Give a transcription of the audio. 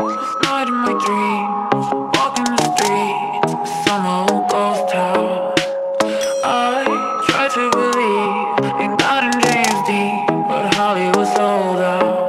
Night in my dreams, walking the streets with some old ghost town. I try to believe in God and James Dean, but Hollywood's sold out.